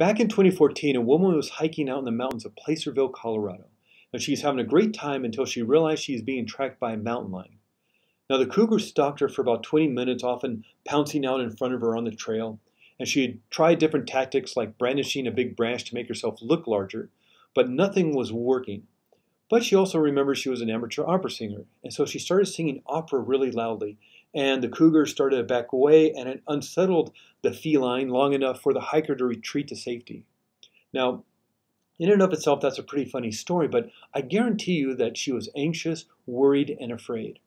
Back in 2014, a woman was hiking out in the mountains of Placerville, Colorado. And she's having a great time until she realized she's being tracked by a mountain lion. Now, the cougar stalked her for about 20 minutes, often pouncing out in front of her on the trail. And she had tried different tactics like brandishing a big branch to make herself look larger, but nothing was working. But she also remembered she was an amateur opera singer, and so she started singing opera really loudly. And the cougar started to back away, and it unsettled the feline long enough for the hiker to retreat to safety. Now, in and of itself, that's a pretty funny story, but I guarantee you that she was anxious, worried, and afraid.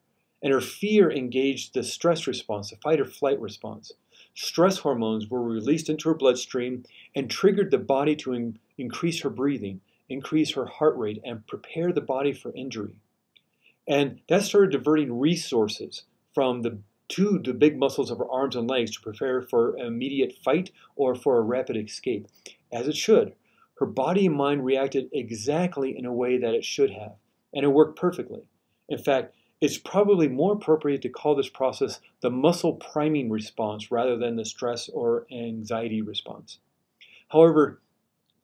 And her fear engaged the stress response, the fight or flight response. Stress hormones were released into her bloodstream and triggered the body to in- increase her breathing, increase her heart rate, and prepare the body for injury. And that started diverting resources from the to the big muscles of her arms and legs to prepare for immediate fight or for a rapid escape, as it should. Her body and mind reacted exactly in a way that it should have, and it worked perfectly. In fact, it's probably more appropriate to call this process the muscle priming response rather than the stress or anxiety response. However,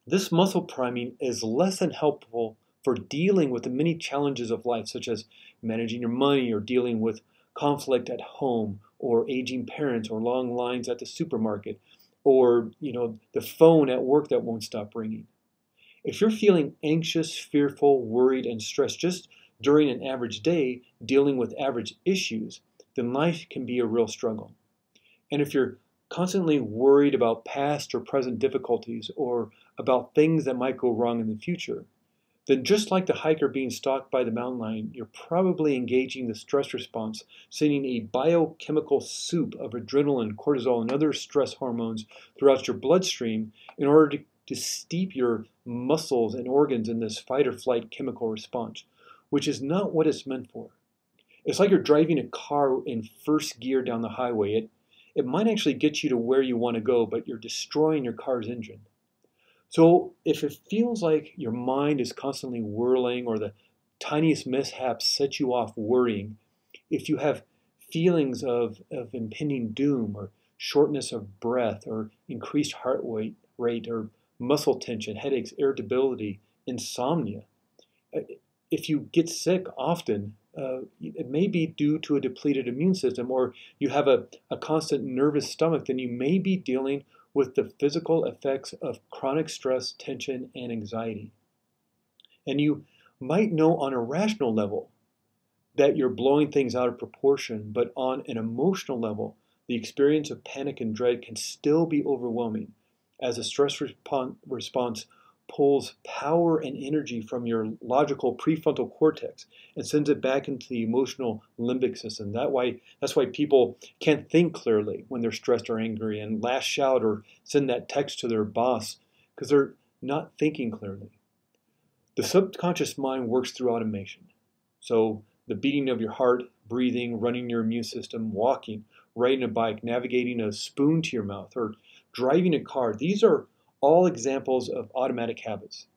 this muscle priming is less than helpful for dealing with the many challenges of life, such as managing your money or dealing with conflict at home or aging parents or long lines at the supermarket or you know the phone at work that won't stop ringing. If you're feeling anxious fearful worried and stressed just during an average day dealing with average issues then life can be a real struggle. And if you're constantly worried about past or present difficulties or about things that might go wrong in the future then just like the hiker being stalked by the mountain lion, you're probably engaging the stress response, sending a biochemical soup of adrenaline, cortisol, and other stress hormones throughout your bloodstream in order to, to steep your muscles and organs in this fight or flight chemical response, which is not what it's meant for. It's like you're driving a car in first gear down the highway. It, it might actually get you to where you want to go, but you're destroying your car's engine. So if it feels like your mind is constantly whirling or the tiniest mishaps set you off worrying, if you have feelings of, of impending doom or shortness of breath or increased heart rate, rate or muscle tension, headaches, irritability, insomnia, uh, if you get sick often, uh, it may be due to a depleted immune system or you have a, a constant nervous stomach, then you may be dealing with the physical effects of chronic stress, tension, and anxiety. And you might know on a rational level that you're blowing things out of proportion, but on an emotional level, the experience of panic and dread can still be overwhelming as a stress response pulls power and energy from your logical prefrontal cortex and sends it back into the emotional limbic system. That why that's why people can't think clearly when they're stressed or angry and lash out or send that text to their boss because they're not thinking clearly. The subconscious mind works through automation. So the beating of your heart, breathing, running your immune system, walking, riding a bike, navigating a spoon to your mouth, or driving a car, these are all examples of automatic habits.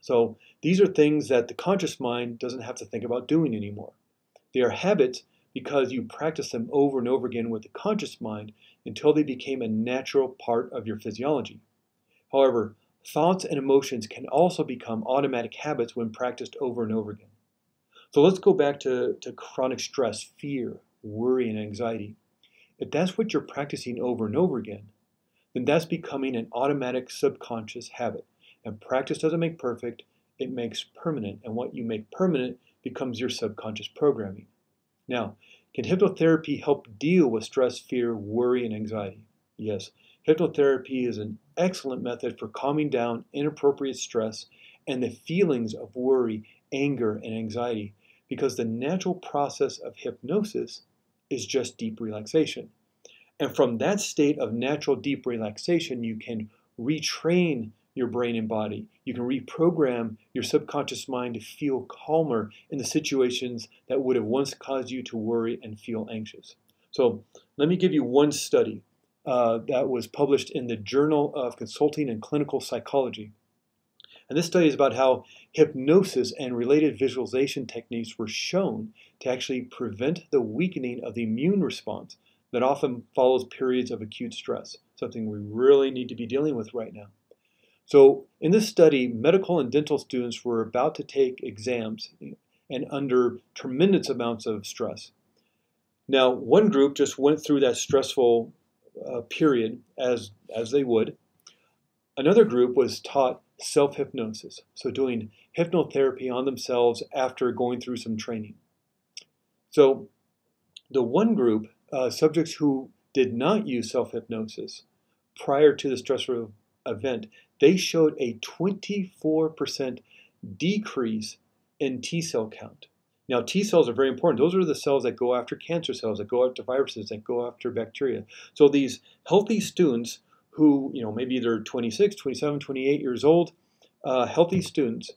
So these are things that the conscious mind doesn't have to think about doing anymore. They are habits because you practice them over and over again with the conscious mind until they became a natural part of your physiology. However, thoughts and emotions can also become automatic habits when practiced over and over again. So let's go back to, to chronic stress, fear, worry, and anxiety. If that's what you're practicing over and over again, then that's becoming an automatic subconscious habit. And practice doesn't make perfect, it makes permanent. And what you make permanent becomes your subconscious programming. Now, can hypnotherapy help deal with stress, fear, worry, and anxiety? Yes, hypnotherapy is an excellent method for calming down inappropriate stress and the feelings of worry, anger, and anxiety because the natural process of hypnosis is just deep relaxation. And from that state of natural deep relaxation, you can retrain your brain and body. You can reprogram your subconscious mind to feel calmer in the situations that would have once caused you to worry and feel anxious. So, let me give you one study uh, that was published in the Journal of Consulting and Clinical Psychology. And this study is about how hypnosis and related visualization techniques were shown to actually prevent the weakening of the immune response that often follows periods of acute stress, something we really need to be dealing with right now. So in this study, medical and dental students were about to take exams and under tremendous amounts of stress. Now, one group just went through that stressful uh, period as, as they would. Another group was taught self hypnosis, so doing hypnotherapy on themselves after going through some training. So, the one group, uh, subjects who did not use self hypnosis prior to the stressful event, they showed a 24% decrease in T cell count. Now, T cells are very important. Those are the cells that go after cancer cells, that go after viruses, that go after bacteria. So these healthy students who, you know, maybe they're 26, 27, 28 years old, uh, healthy students,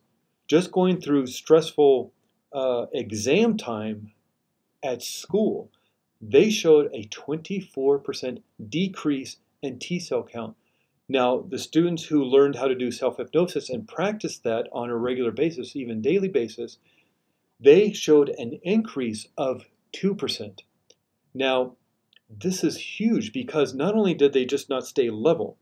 just going through stressful uh, exam time at school, they showed a 24% decrease in T cell count. Now, the students who learned how to do self hypnosis and practiced that on a regular basis, even daily basis, they showed an increase of 2%. Now, this is huge because not only did they just not stay level,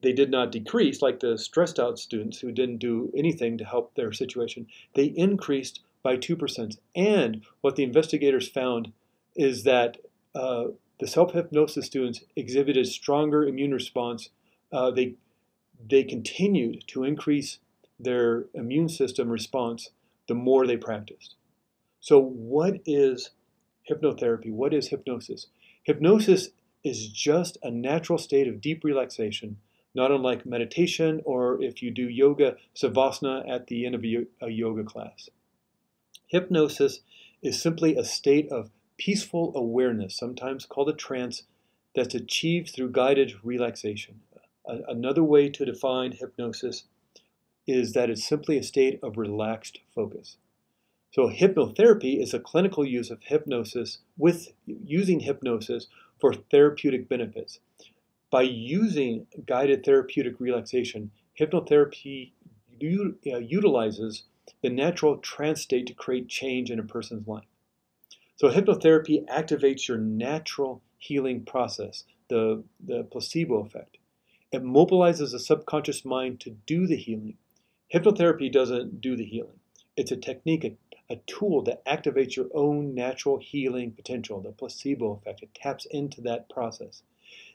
they did not decrease like the stressed out students who didn't do anything to help their situation. They increased by 2%. And what the investigators found is that uh, the self hypnosis students exhibited stronger immune response. Uh, they, they continued to increase their immune system response the more they practiced. So, what is hypnotherapy? What is hypnosis? Hypnosis is just a natural state of deep relaxation, not unlike meditation or if you do yoga, savasana at the end of a yoga class. Hypnosis is simply a state of peaceful awareness, sometimes called a trance, that's achieved through guided relaxation. Another way to define hypnosis is that it's simply a state of relaxed focus. So hypnotherapy is a clinical use of hypnosis with using hypnosis for therapeutic benefits. By using guided therapeutic relaxation, hypnotherapy uh, utilizes the natural trance state to create change in a person's life. So hypnotherapy activates your natural healing process, the, the placebo effect. It mobilizes the subconscious mind to do the healing Hypnotherapy doesn't do the healing. It's a technique, a, a tool that activates your own natural healing potential, the placebo effect. It taps into that process.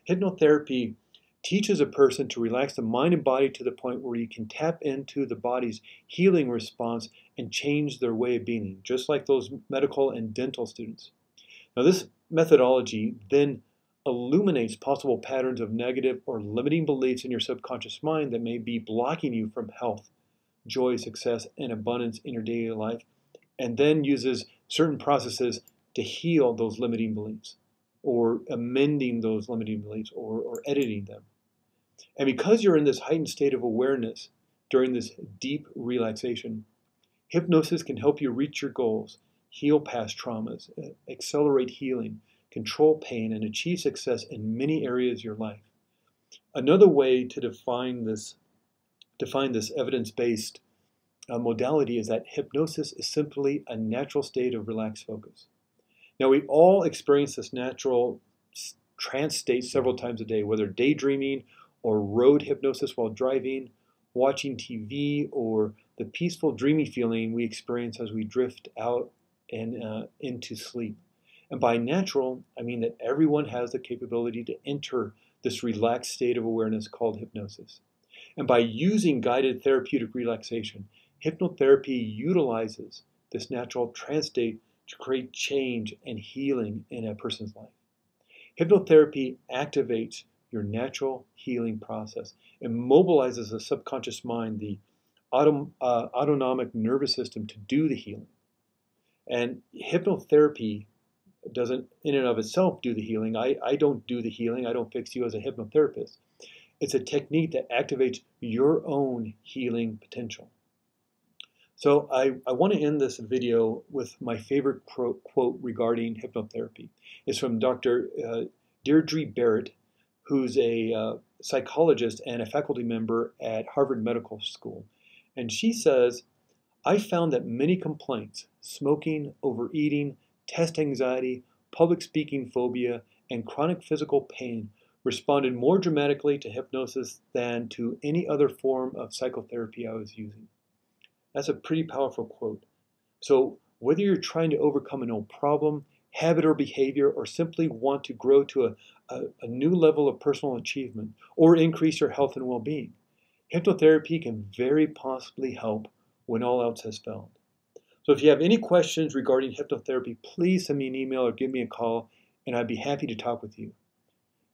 Hypnotherapy teaches a person to relax the mind and body to the point where you can tap into the body's healing response and change their way of being, just like those medical and dental students. Now, this methodology then illuminates possible patterns of negative or limiting beliefs in your subconscious mind that may be blocking you from health joy, success, and abundance in your daily life, and then uses certain processes to heal those limiting beliefs or amending those limiting beliefs or, or editing them. And because you're in this heightened state of awareness during this deep relaxation, hypnosis can help you reach your goals, heal past traumas, accelerate healing, control pain, and achieve success in many areas of your life. Another way to define this define this evidence-based uh, modality is that hypnosis is simply a natural state of relaxed focus. Now, we all experience this natural trance state several times a day, whether daydreaming or road hypnosis while driving, watching TV, or the peaceful, dreamy feeling we experience as we drift out and uh, into sleep. And by natural, I mean that everyone has the capability to enter this relaxed state of awareness called hypnosis. And by using guided therapeutic relaxation, hypnotherapy utilizes this natural trance state to create change and healing in a person's life. Hypnotherapy activates your natural healing process and mobilizes the subconscious mind, the uh, autonomic nervous system to do the healing. And hypnotherapy doesn't, in and of itself, do the healing. I, I don't do the healing. I don't fix you as a hypnotherapist. It's a technique that activates your own healing potential. So I, I want to end this video with my favorite quote, quote regarding hypnotherapy. It's from Dr. Uh, Deirdre Barrett, who's a uh, psychologist and a faculty member at Harvard Medical School. And she says, I found that many complaints, smoking, overeating, test anxiety, public speaking phobia, and chronic physical pain responded more dramatically to hypnosis than to any other form of psychotherapy I was using. That's a pretty powerful quote. So, whether you're trying to overcome an old problem, habit, or behavior, or simply want to grow to a, a, a new level of personal achievement or increase your health and well being, hypnotherapy can very possibly help when all else has failed. So, if you have any questions regarding hypnotherapy, please send me an email or give me a call, and I'd be happy to talk with you.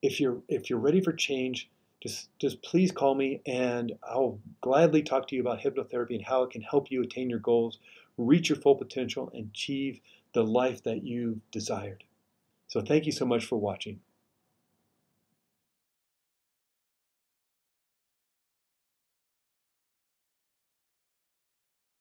If you're if you're ready for change, just just please call me and I'll gladly talk to you about hypnotherapy and how it can help you attain your goals, reach your full potential, and achieve the life that you've desired. So thank you so much for watching.